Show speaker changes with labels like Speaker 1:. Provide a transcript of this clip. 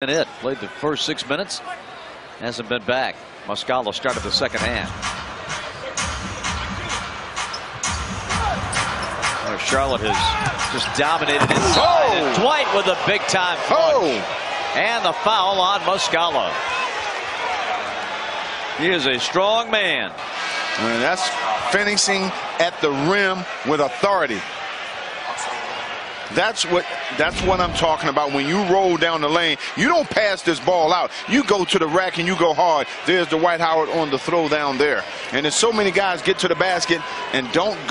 Speaker 1: And it played the first six minutes. Hasn't been back. Muscala started the second half. Oh, Charlotte has just dominated inside.
Speaker 2: Oh!
Speaker 1: And Dwight with a big time oh! punch.
Speaker 2: Oh!
Speaker 1: And the foul on Muscala. He is a strong man.
Speaker 2: And that's finishing at the rim with authority. That's what that's what I'm talking about. When you roll down the lane, you don't pass this ball out. You go to the rack and you go hard. There's the Dwight Howard on the throw down there. And there's so many guys get to the basket and don't